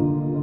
you.